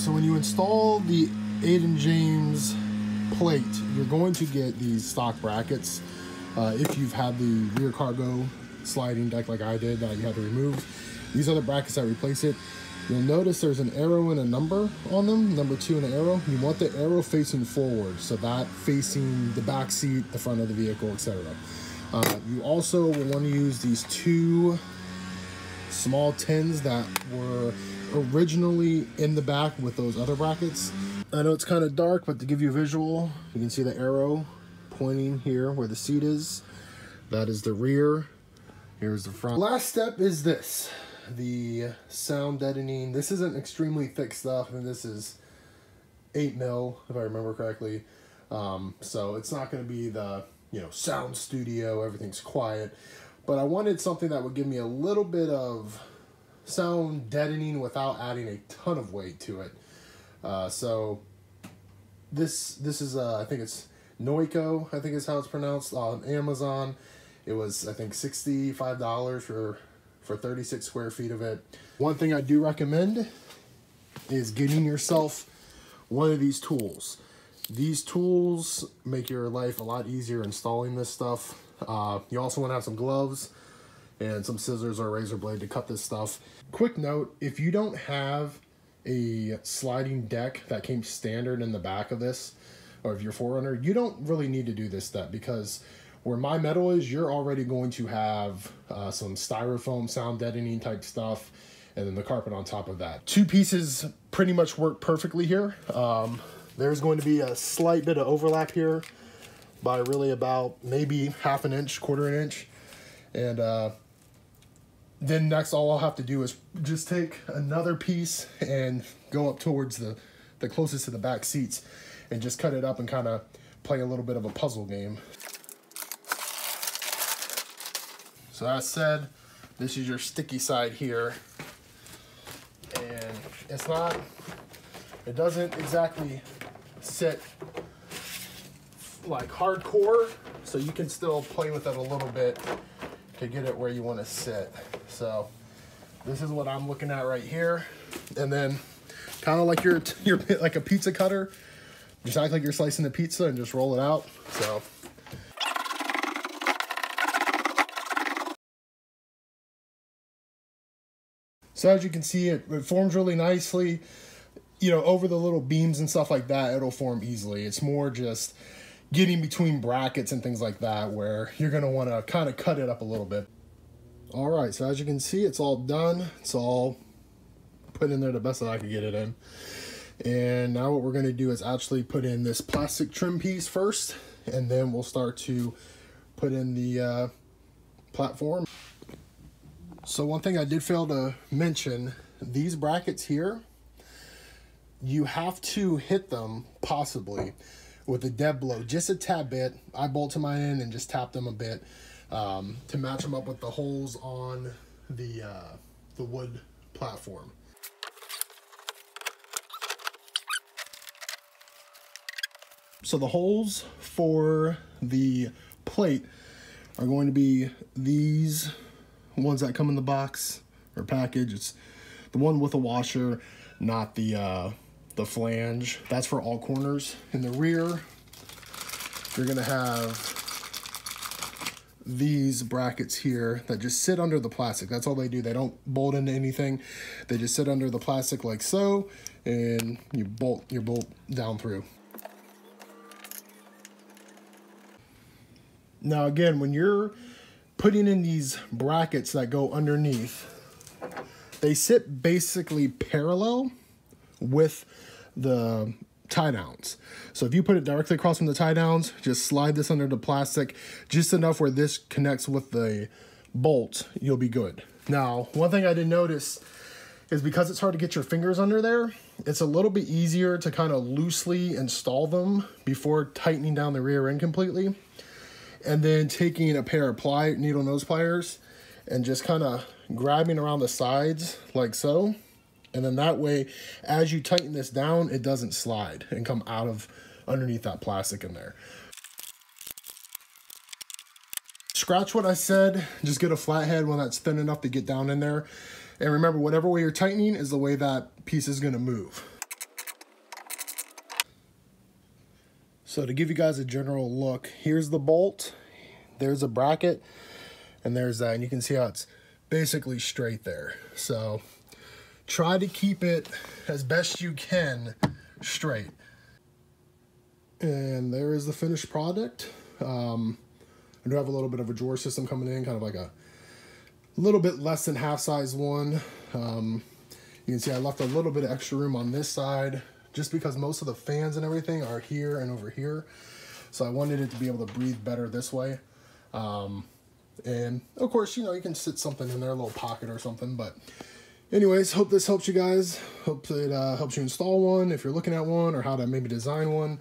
So when you install the Aiden James plate, you're going to get these stock brackets. Uh, if you've had the rear cargo sliding deck like I did that you had to remove, these are the brackets that replace it. You'll notice there's an arrow and a number on them, number two and an arrow. You want the arrow facing forward, so that facing the back seat, the front of the vehicle, etc. Uh, you also will want to use these two small tins that were originally in the back with those other brackets. I know it's kind of dark, but to give you a visual, you can see the arrow pointing here where the seat is. That is the rear. Here's the front. Last step is this the sound deadening. This isn't extremely thick stuff, and this is 8 mil, if I remember correctly. Um, so it's not going to be the, you know, sound studio, everything's quiet. But I wanted something that would give me a little bit of sound deadening without adding a ton of weight to it. Uh, so this this is uh, I think it's Noico I think is how it's pronounced on Amazon. It was I think sixty five dollars for for 36 square feet of it. One thing I do recommend is getting yourself one of these tools. These tools make your life a lot easier installing this stuff. Uh, you also want to have some gloves and some scissors or a razor blade to cut this stuff. Quick note, if you don't have a sliding deck that came standard in the back of this, or if you're 4Runner, you don't really need to do this step because where my metal is, you're already going to have uh, some styrofoam sound deadening type stuff, and then the carpet on top of that. Two pieces pretty much work perfectly here. Um, there's going to be a slight bit of overlap here by really about maybe half an inch, quarter an inch. And uh, then next all I'll have to do is just take another piece and go up towards the, the closest to the back seats and just cut it up and kind of play a little bit of a puzzle game. So as said, this is your sticky side here. And it's not, it doesn't exactly sit like hardcore, so you can still play with it a little bit to get it where you want to sit. So this is what I'm looking at right here. And then kind of like you're, you're like a pizza cutter, just act like you're slicing the pizza and just roll it out. So So as you can see, it, it forms really nicely. You know, over the little beams and stuff like that, it'll form easily. It's more just getting between brackets and things like that where you're going to want to kind of cut it up a little bit. All right, so as you can see, it's all done. It's all put in there the best that I could get it in. And now what we're going to do is actually put in this plastic trim piece first, and then we'll start to put in the uh, platform. So one thing I did fail to mention, these brackets here, you have to hit them possibly with a dead blow, just a tad bit. I bolted my end and just tapped them a bit um, to match them up with the holes on the, uh, the wood platform. So the holes for the plate are going to be these ones that come in the box or package. It's the one with a washer, not the uh, the flange. That's for all corners. In the rear, you're gonna have these brackets here that just sit under the plastic. That's all they do. They don't bolt into anything. They just sit under the plastic like so, and you bolt your bolt down through. Now again, when you're putting in these brackets that go underneath, they sit basically parallel with the tie downs. So if you put it directly across from the tie downs, just slide this under the plastic just enough where this connects with the bolt, you'll be good. Now, one thing I did notice is because it's hard to get your fingers under there, it's a little bit easier to kind of loosely install them before tightening down the rear end completely and then taking a pair of ply needle nose pliers and just kind of grabbing around the sides like so. And then that way, as you tighten this down, it doesn't slide and come out of underneath that plastic in there. Scratch what I said, just get a flathead when that's thin enough to get down in there. And remember, whatever way you're tightening is the way that piece is gonna move. So to give you guys a general look, here's the bolt, there's a bracket, and there's that. And you can see how it's basically straight there. So try to keep it as best you can straight. And there is the finished product. Um, I do have a little bit of a drawer system coming in, kind of like a little bit less than half size one. Um, you can see I left a little bit of extra room on this side just because most of the fans and everything are here and over here. So I wanted it to be able to breathe better this way. Um, and of course, you know, you can sit something in there, a little pocket or something. But anyways, hope this helps you guys. Hope it uh, helps you install one if you're looking at one or how to maybe design one.